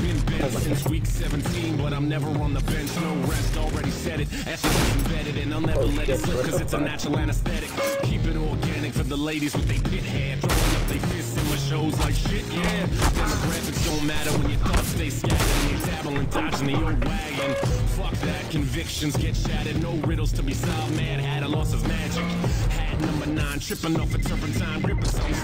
Been bent since week 17, but I'm never on the bench. No rest, already said it. Essence embedded, and I'll never let it slip, cause it's a natural anesthetic. Keep it organic for the ladies with their pit hair. Throwing up their fists in my shows like shit, yeah. Demographics don't matter when your thoughts stay scattered. And you're dabbling, dodging the old wagon. Fuck that, convictions get shattered. No riddles to be solved. Man had a loss of magic. Hat number nine, tripping off a turpentine. ripping something.